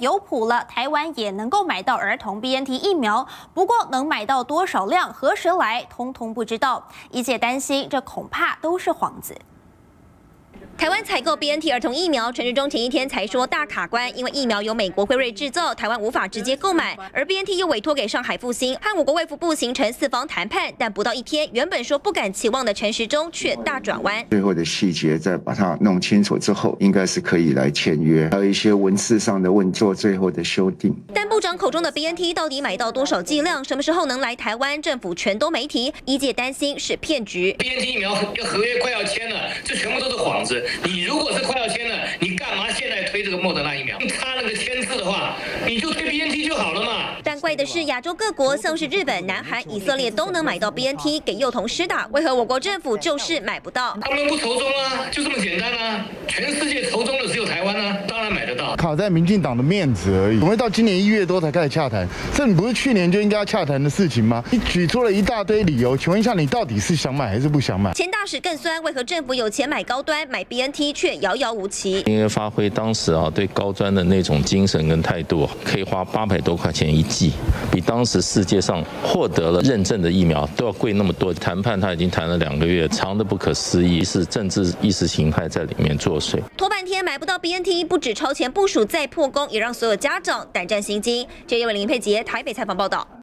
有谱了，台湾也能够买到儿童 BNT 疫苗，不过能买到多少量、何时来，通通不知道。一切担心，这恐怕都是幌子。台湾采购 BNT 儿童疫苗，陈时中前一天才说大卡关，因为疫苗由美国辉瑞制造，台湾无法直接购买，而 BNT 又委托给上海复兴，和我国卫福部形成四方谈判，但不到一天，原本说不敢期望的陈时中却大转弯。最后的细节再把它弄清楚之后，应该是可以来签约，还有一些文字上的问做最后的修订。但部长口中的 BNT 到底买到多少剂量，什么时候能来台湾，政府全都没提，一界担心是骗局。BNT 疫苗要合约快要签了，这全部都是幌子。你如果是快要签了，你干嘛现在推这个莫德纳疫苗？你差那个签字的话，你就推 BNT 就好了嘛。但怪的是，亚洲各国像是日本、南韩、以色列都能买到 BNT 给幼童施打，为何我国政府就是买不到？他们不愁中啊，就这么简单啊！全世界仇中的只有台湾啊，当然买得到。卡在民进党的面子而已。我们到今年一月多才开始洽谈，这你不是去年就应该要洽谈的事情吗？你举出了一大堆理由，请问一下，你到底是想买还是不想买？钱大使更酸，为何政府有钱买高端，买 BNT 却遥遥无期？因为发挥当时啊对高端的那种精神跟态度，可以花八百多块钱一剂，比当时世界上获得了认证的疫苗都要贵那么多。谈判他已经谈了两个月，长的不可思议，是政治意识形态在里面作祟。拖半天买不到 BNT，不止超前部属再破功，也让所有家长胆战心惊。这一位林佩杰台北采访报道。